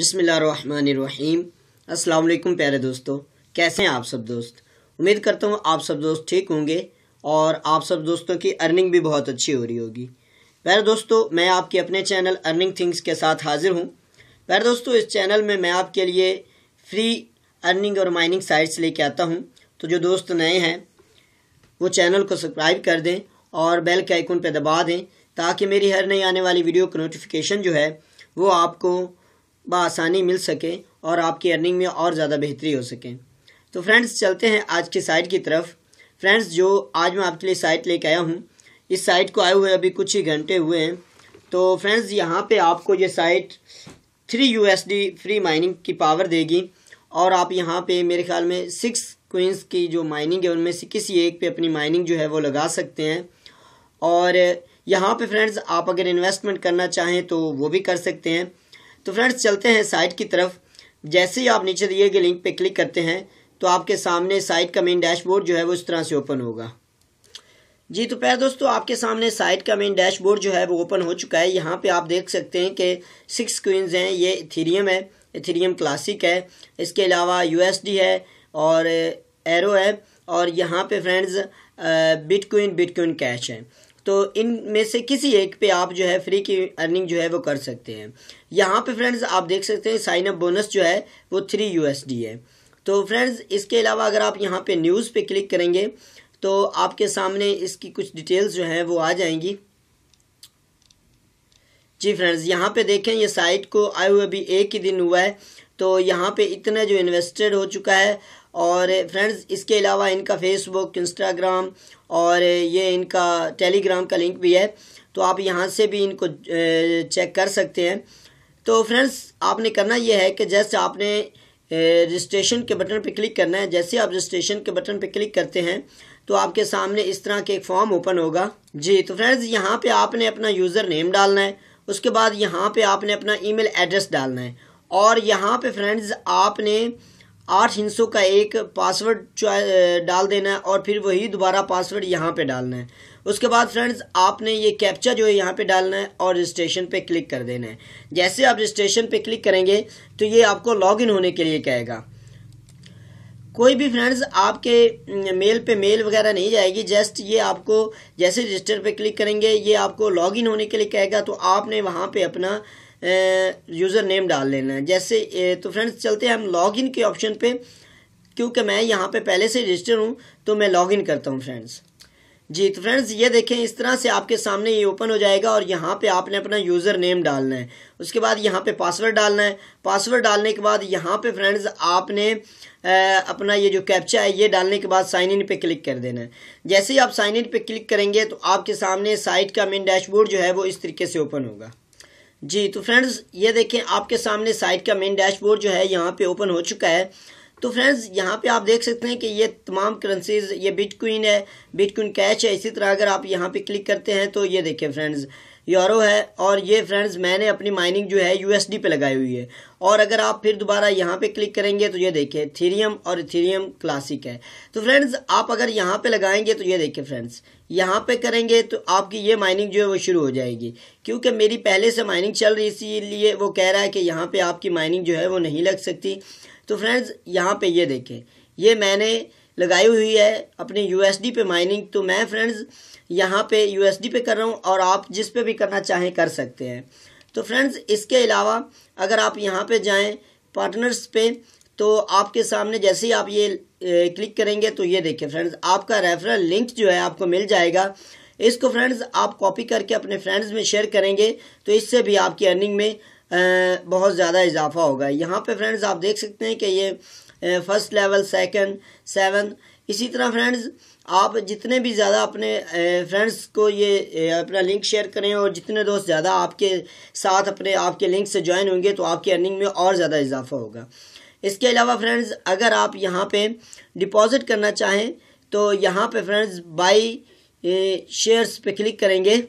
بسم اللہ الرحمن الرحیم۔ السلام علیکم پیارے دوستو، کیسے ہیں آپ سب دوست؟ امید کرتا ہوں آپ سب دوست ٹھیک ہوں گے اور آپ سب دوستوں کی ارننگ بھی بہت اچھی ہو رہی ہوگی۔ پیارے دوستو، میں آپ کے اپنے چینل ارننگ تھنگس کے ساتھ حاضر ہوں۔ پیارے دوستو، اس چینل میں میں آپ کے لیے فری ارننگ اور مائننگ سائٹس لے کے آتا ہوں۔ تو جو دوست نئے ہیں، وہ چینل کو سبسکرائب کر دیں اور بیل کے آئیکن پہ دبا دیں تاکہ میری ہر نئی آنے والی ویڈیو کا نوٹیفیکیشن جو ہے، وہ آپ کو بآسانی مل سکے اور آپ کی ارننگ میں اور زیادہ بہتری ہو سکے۔ تو فرینڈز چلتے ہیں آج کی سائٹ کی طرف۔ فرینڈز جو آج میں آپ کے لیے سائٹ لے کے آیا ہوں، اس سائٹ کو آئے ہوئے ابھی کچھ ہی گھنٹے ہوئے ہیں۔ تو فرینڈز یہاں پہ آپ کو یہ site three U S D free mining کی پاور دے گی۔ اور آپ یہاں پہ میرے خیال میں سکس کوئنس کی جو مائننگ ہے، ان میں سے کسی ایک پہ اپنی مائننگ جو ہے وہ لگا سکتے ہیں۔ اور یہاں پہ فرینڈز آپ اگر انویسٹمنٹ کرنا چاہیں تو وہ بھی کر سکتے ہیں۔ تو فرینڈز، چلتے ہیں سائٹ کی طرف۔ جیسے ہی آپ نیچے دیے گئے لنک پہ کلک کرتے ہیں، تو آپ کے سامنے سائٹ کا مین ڈیش بورڈ جو ہے وہ اس طرح سے اوپن ہوگا۔ جی تو پہلے دوستو، آپ کے سامنے سائٹ کا مین ڈیش بورڈ جو ہے وہ اوپن ہو چکا ہے۔ یہاں پہ آپ دیکھ سکتے ہیں کہ سکس کوئنز ہیں۔ یہ ایتھیریم ہے ایتھیریم کلاسک ہے۔ اس کے علاوہ یو ایس ڈی ہے اور ایرو ہے۔ اور یہاں پہ friends but queen but queen cash ہے۔ تو ان میں سے کسی ایک پہ آپ جو ہے فری کی ارننگ جو ہے وہ کر سکتے ہیں۔ یہاں پہ فرینڈز آپ دیکھ سکتے ہیں سائن اپ بونس جو ہے وہ تھری یو ایس ڈی ہے۔ تو فرینڈز اس کے علاوہ اگر آپ یہاں پہ نیوز پہ کلک کریں گے تو آپ کے سامنے اس کی کچھ ڈیٹیلز جو ہیں وہ آ جائیں گی۔ جی فرینڈز یہاں پہ دیکھیں یہ سائٹ کو آئے ہوئے ابھی ایک ہی دن ہوا ہے تو یہاں پہ اتنا جو انویسٹڈ ہو چکا ہے اور فرینڈز، اس کے علاوہ ان کا فیس بک انسٹاگرام اور یہ ان کا ٹیلی گرام کا لنک بھی ہے، تو آپ یہاں سے بھی ان کو چیک کر سکتے ہیں۔ تو فرینڈز، آپ نے کرنا یہ ہے کہ جیسے آپ نے رجسٹریشن کے بٹن پہ کلک کرنا ہے، جیسے آپ رجسٹریشن کے بٹن پہ کلک کرتے ہیں، تو آپ کے سامنے اس طرح کے ایک فارم اوپن ہوگا۔ جی تو فرینڈز، یہاں پہ آپ نے اپنا یوزر نیم ڈالنا ہے، اس کے بعد یہاں پہ آپ نے اپنا ای میل ایڈریس ڈالنا ہے۔ اور یہاں پہ فرینڈز، آپ نے آٹھ ہنسوں کا ایک پاسورڈ ڈال دینا ہے اور پھر وہی دوبارہ پاسورڈ یہاں پہ ڈالنا ہے۔ اس کے بعد فرینڈز، آپ نے یہ کیپچا جو ہے یہاں پہ ڈالنا ہے اور رجسٹریشن پہ کلک کر دینا ہے۔ جیسے آپ رجسٹریشن پہ کلک کریں گے تو یہ آپ کو لاگ ان ہونے کے لیے کہے گا۔ کوئی بھی فرینڈز، آپ کے میل پہ میل وغیرہ نہیں جائے گی جسٹ یہ آپ کو جیسے رجسٹر پہ کلک کریں گے، یہ آپ کو لاگ ان ہونے کے لیے کہے گا۔ تو آپ نے وہاں پہ اپنا یوزر نیم ڈال لینا ہے۔ جیسے تو فرینڈز چلتے ہیں ہم لاگ ان کے آپشن پہ۔ کیونکہ میں یہاں پہ پہلے سے رجسٹر ہوں، تو میں لاگ ان کرتا ہوں فرینڈز جی تو فرینڈز یہ دیکھیں، اس طرح سے آپ کے سامنے یہ اوپن ہو جائے گا اور یہاں پہ آپ نے اپنا یوزر نیم ڈالنا ہے۔ اس کے بعد یہاں پہ پاسورڈ ڈالنا ہے۔ پاسورڈ ڈالنے کے بعد یہاں پہ فرینڈز آپ نے اپنا یہ جو کیپچا ہے، یہ ڈالنے کے بعد سائن ان پہ کلک کر دینا ہے۔ جیسے ہی آپ سائن ان پہ کلک کریں گے، تو آپ کے سامنے سائٹ کا مین ڈیش بورڈ جو ہے، وہ اس طریقے سے اوپن ہوگا۔ جی تو فرینڈز یہ دیکھیں، آپ کے سامنے سائٹ کا مین ڈیش بورڈ جو ہے یہاں پہ اوپن ہو چکا ہے۔ تو فرینڈز یہاں پہ آپ دیکھ سکتے ہیں کہ یہ تمام کرنسیز یہ بٹ کوئن ہے بٹ کوئن کیش ہے۔ اسی طرح اگر آپ یہاں پہ کلک کرتے ہیں تو یہ دیکھیں فرینڈز یورو ہے اور یہ فرینڈز میں نے اپنی مائننگ جو ہے یو ایس ڈی پہ لگائی ہوئی ہے۔ اور اگر آپ پھر دوبارہ یہاں پہ کلک کریں گے تو یہ دیکھیں تھیریم اور تھیریم کلاسک ہے۔ تو فرینڈز، آپ اگر یہاں پہ لگائیں گے تو یہ دیکھیں فرینڈز، یہاں پہ کریں گے تو آپ کی یہ مائننگ جو ہے وہ شروع ہو جائے گی۔ کیونکہ میری پہلے سے مائننگ چل رہی اسی لیے وہ کہہ رہا ہے کہ یہاں پہ آپ کی مائننگ جو ہے وہ نہیں لگ سکتی۔ تو فرینڈز، یہاں پہ یہ دیکھیں، یہ میں نے لگائی ہوئی ہے اپنی یو ایس ڈی پہ مائننگ تو میں فرینڈز یہاں پہ یو ایس ڈی پہ کر رہا ہوں اور آپ جس پہ بھی کرنا چاہیں کر سکتے ہیں۔ تو فرینڈز، اس کے علاوہ اگر آپ یہاں پہ جائیں پارٹنرز پہ تو آپ کے سامنے جیسے ہی آپ یہ کلک کریں گے تو یہ دیکھیں فرینڈز، آپ کا ریفرل لنک جو ہے آپ کو مل جائے گا۔ اس کو فرینڈز آپ کاپی کر کے اپنے فرینڈز میں شیئر کریں گے تو اس سے بھی آپ کی ارننگ میں بہت زیادہ اضافہ ہوگا۔ یہاں پہ فرینڈز آپ دیکھ سکتے ہیں کہ یہ فرسٹ لیول سیکنڈ سیون اسی طرح فرینڈز آپ جتنے بھی زیادہ اپنے فرینڈز کو یہ اپنا لنک شیئر کریں اور جتنے دوست زیادہ آپ کے ساتھ اپنے، آپ کے لنک سے جوائن ہوں گے تو آپ کی ارننگ میں اور زیادہ اضافہ ہوگا۔ اس کے علاوہ فرینڈز اگر آپ یہاں پہ ڈپازٹ کرنا چاہیں تو یہاں پہ فرینڈز بائی شیئرز پہ کلک کریں گے۔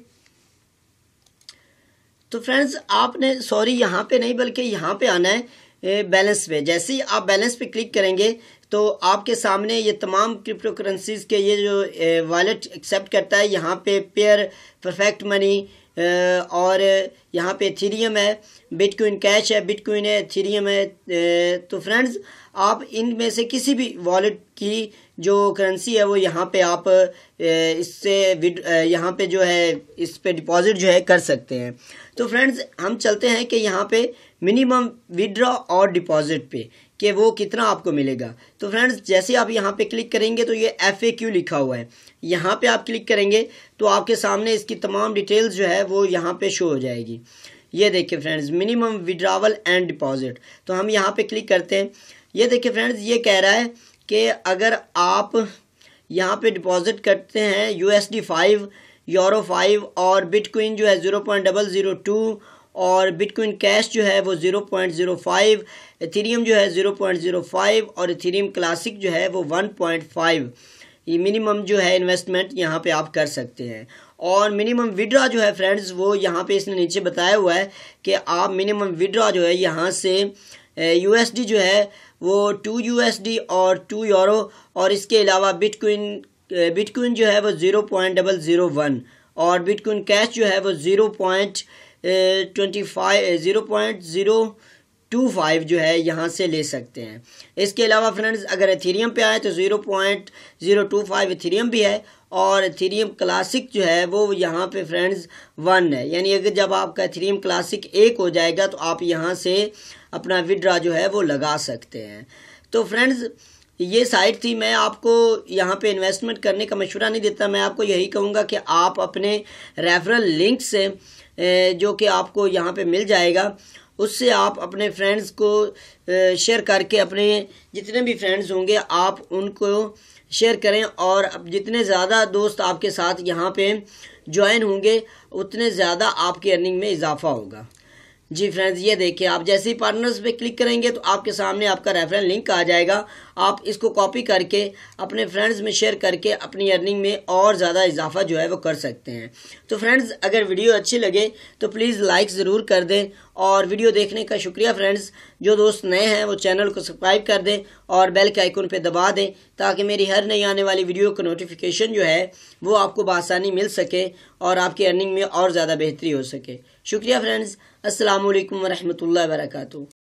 تو فرینڈز آپ نے سوری یہاں پہ نہیں بلکہ یہاں پہ آنا ہے۔ بیلنس پہ جیسے ہی آپ بیلنس پہ کلک کریں گے، تو آپ کے سامنے یہ تمام کرپٹو کرنسیز کے یہ جو والیٹ ایکسیپٹ کرتا ہے، یہاں پہ پیئر پرفیکٹ منی اور یہاں پہ تھیریم ہے بٹ کوئن کیش ہے بٹ کوئن ہے تھیریم ہے تو فرینڈز آپ ان میں سے کسی بھی والیٹ کی جو کرنسی ہے وہ یہاں پہ آپ اس سے یہاں پہ جو ہے، اس پہ ڈپازٹ جو ہے کر سکتے ہیں۔ تو فرینڈز ہم چلتے ہیں کہ یہاں پہ منیمم وڈرا اور ڈپازٹ پہ کہ وہ کتنا آپ کو ملے گا۔ تو فرینڈز جیسے آپ یہاں پہ کلک کریں گے تو یہ ایف اے کیو لکھا ہوا ہے۔ یہاں پہ آپ کلک کریں گے تو آپ کے سامنے اس کی تمام ڈیٹیلز جو ہے وہ یہاں پہ شو ہو جائے گی۔ یہ دیکھیں friends minimum withdrawal and deposit تو ہم یہاں پہ کلک کرتے ہیں۔ یہ دیکھیں فرینڈز، یہ کہہ رہا ہے کہ اگر آپ یہاں پہ ڈپازٹ کرتے ہیں U S D five euro five اور بٹ کوئن جو ہے zero point double zero two اور بٹ کوئن کیش جو ہے وہ zero point zero five Ethereum جو ہے زیرو پوائنٹ زیرو فائیو اور ایتھیریم کلاسک جو ہے وہ ون پوائنٹ فائیو یہ منیمم جو ہے انویسٹمنٹ یہاں پہ آپ کر سکتے ہیں۔ اور منیمم وڈرا جو ہے فرینڈز، وہ یہاں پہ اس نے نیچے بتایا ہوا ہے کہ آپ منیمم وڈرا جو ہے یہاں سے یو ایس ڈی جو ہے وہ ٹو یو ایس ڈی اور ٹو یورو اور اس کے علاوہ بٹ کوئن بٹ کوئن جو ہے وہ zero point double zero one اور بٹ کوئن کیش جو ہے وہ zero point twenty five zero point zero two five جو ہے یہاں سے لے سکتے ہیں۔ اس کے علاوہ فرینڈز، اگر ایتھیریم پہ آئے تو zero point zero two five Ethereum بھی ہے اور ایتھیریم کلاسک جو ہے وہ یہاں پہ فرینڈز ون ہے۔ یعنی اگر جب آپ کا ایتھیریم کلاسک ایک ہو جائے گا تو آپ یہاں سے اپنا وڈرا جو ہے وہ لگا سکتے ہیں۔ تو فرینڈز یہ سائٹ تھی، میں آپ کو یہاں پہ انویسٹمنٹ کرنے کا مشورہ نہیں دیتا۔ میں آپ کو یہی کہوں گا کہ آپ اپنے ریفرل لنک سے جو کہ آپ کو یہاں پہ مل جائے گا، اس سے آپ اپنے فرینڈز کو شیئر کر کے اپنے جتنے بھی فرینڈز ہوں گے، آپ ان کو شیئر کریں۔ اور جتنے زیادہ دوست آپ کے ساتھ یہاں پہ جوائن ہوں گے، اتنے زیادہ آپ کی ارننگ میں اضافہ ہوگا۔ جی فرینڈز، یہ دیکھیں، آپ جیسے ہی پارٹنرز پہ کلک کریں گے تو آپ کے سامنے آپ کا ریفرنس لنک آ جائے گا۔ آپ اس کو کاپی کر کے اپنے فرینڈز میں شیئر کر کے اپنی ارننگ میں اور زیادہ اضافہ جو ہے وہ کر سکتے ہیں۔ تو فرینڈز اگر ویڈیو اچھی لگے تو پلیز لائک ضرور کر دیں اور ویڈیو دیکھنے کا شکریہ فرینڈز، جو دوست نئے ہیں، وہ چینل کو سبسکرائب کر دیں اور بیل کے آئیکن پہ دبا دیں تاکہ میری ہر نئی آنے والی ویڈیو کا نوٹیفیکیشن جو ہے، وہ آپ کو بآسانی مل سکے اور آپ کی ارننگ میں اور زیادہ بہتری ہو سکے۔ شکریہ فرینڈز، السلام علیکم ورحمۃ اللہ وبرکاتہ۔